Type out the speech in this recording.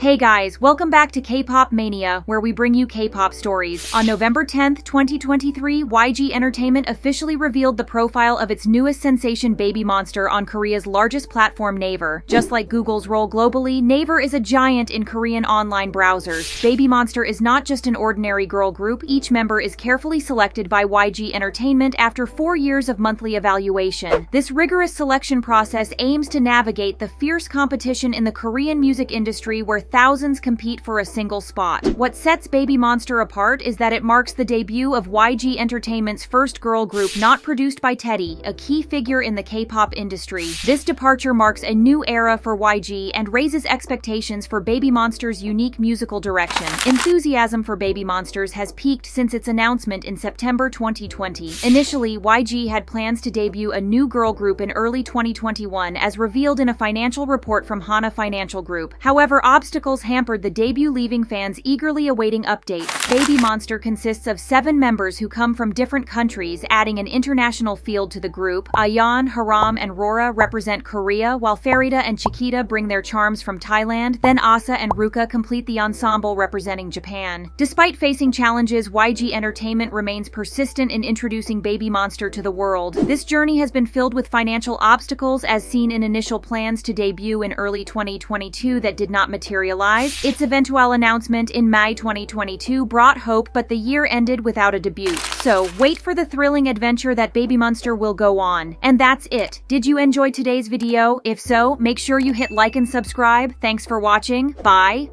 Hey guys, welcome back to K-Pop Mania, where we bring you K-pop stories. On November 10th, 2023, YG Entertainment officially revealed the profile of its newest sensation Baby Monster on Korea's largest platform Naver. Just like Google's role globally, Naver is a giant in Korean online browsers. Baby Monster is not just an ordinary girl group, each member is carefully selected by YG Entertainment after four years of monthly evaluation. This rigorous selection process aims to navigate the fierce competition in the Korean music industry where thousands compete for a single spot. What sets Baby Monster apart is that it marks the debut of YG Entertainment's first girl group not produced by Teddy, a key figure in the K-pop industry. This departure marks a new era for YG and raises expectations for Baby Monster's unique musical direction. Enthusiasm for Baby Monsters has peaked since its announcement in September 2020. Initially, YG had plans to debut a new girl group in early 2021 as revealed in a financial report from Hana Financial Group. However, obstacles obstacles hampered the debut leaving fans eagerly awaiting updates. Baby Monster consists of seven members who come from different countries, adding an international field to the group. Ahyeon, Haram, and Rora represent Korea, while Pharita and Chiquita bring their charms from Thailand. Then Asa and Ruka complete the ensemble representing Japan. Despite facing challenges, YG Entertainment remains persistent in introducing Baby Monster to the world. This journey has been filled with financial obstacles as seen in initial plans to debut in early 2022 that did not materialize materialize. Its eventual announcement in May 2022 brought hope, but the year ended without a debut. So, wait for the thrilling adventure that Baby Monster will go on. And that's it. Did you enjoy today's video? If so, make sure you hit like and subscribe. Thanks for watching. Bye.